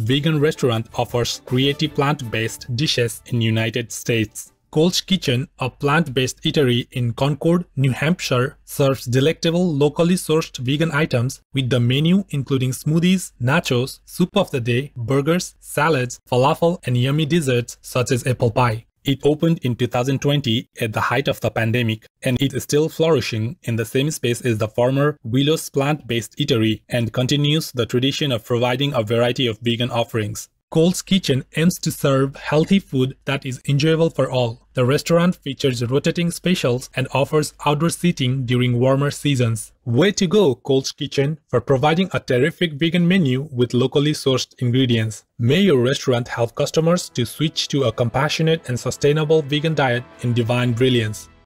vegan restaurant offers creative plant-based dishes in United States. Cole's Kitchen, a plant-based eatery in Concord, New Hampshire, serves delectable locally sourced vegan items with the menu including smoothies, nachos, soup of the day, burgers, salads, falafel, and yummy desserts such as apple pie. It opened in 2020 at the height of the pandemic, and it is still flourishing in the same space as the former Willow's plant-based eatery and continues the tradition of providing a variety of vegan offerings. Cole's Kitchen aims to serve healthy food that is enjoyable for all. The restaurant features rotating specials and offers outdoor seating during warmer seasons. Way to go, Cole's Kitchen, for providing a terrific vegan menu with locally sourced ingredients. May your restaurant help customers to switch to a compassionate and sustainable vegan diet in divine brilliance.